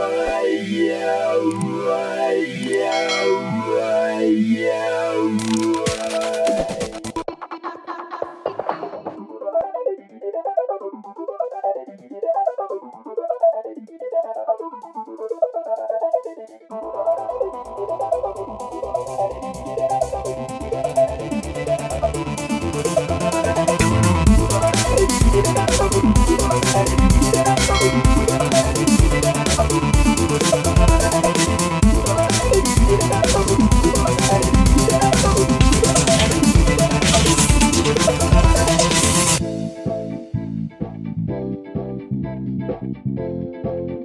Yeah, right. Thank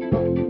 Música